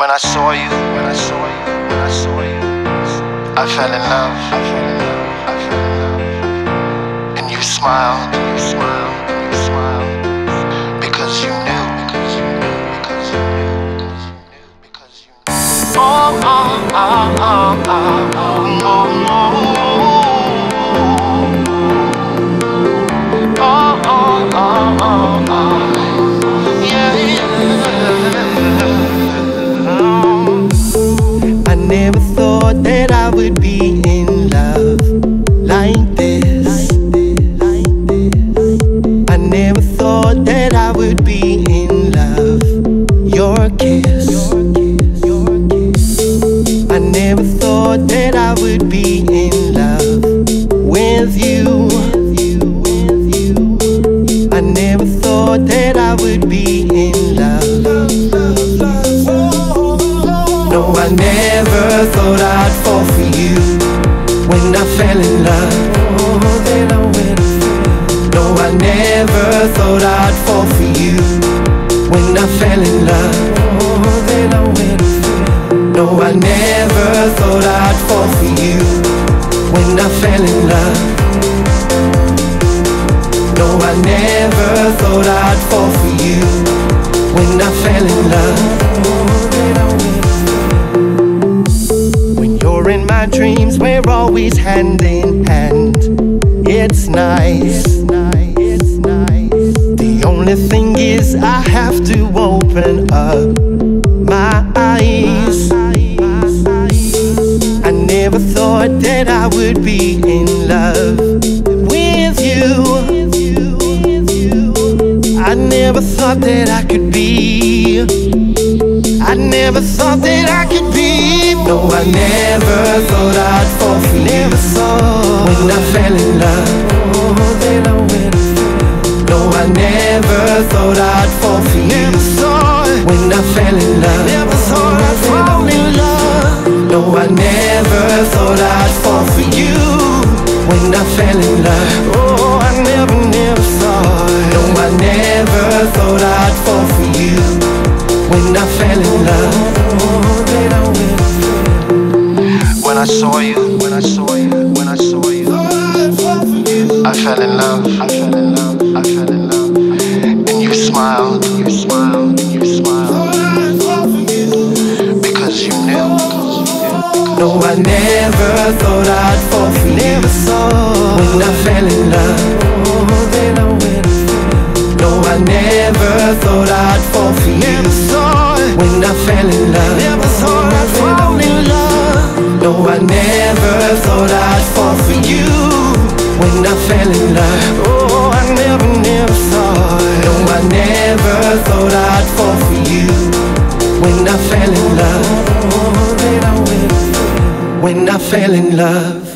When I saw you, when I saw you, when I saw you, I fell in love. I fell in love. I fell in love. And you smiled, and you smiled, and you smiled because you knew, because you knew, because you knew, because you knew, because you knew. Oh, oh, oh, oh, oh, oh, oh, oh. Oh, oh, oh, oh, oh. Would be in love with you. I never thought that I would be in love. No, I never thought I'd fall for you when I fell in love. No, I never thought I'd fall for you when I fell in love. No, I never thought I'd fall for you when I fell in love. No, I never thought I'd fall for you when I fell in love. When you're in my dreams, we're always hand in hand. It's nice. The only thing is, I have to open up thought that I would be in love with you. I never thought that I could be. I never thought that I could be. No, I never thought I'd fall for you. Never thought when I fell in love. No, I never thought I'd fall for you. Never thought when I fell in love. When I fell in love. Oh, I never, never thought. No, I never thought I'd fall for you when I fell in love. Oh, then I went. When I saw you, when I saw you, when I saw you, I fell in love. I fell in love. I fell in love. And you smiled, you smiled, you smiled because you knew. No, I never thought I'd fall for you. Never thought fall for you. Never thought when I fell in love. Never thought I'd fall in love. No, I never thought I'd fall for you when I fell in love. Oh, I never, never thought. No, I never thought I'd fall for you when I fell in love. Oh, when I fell in love.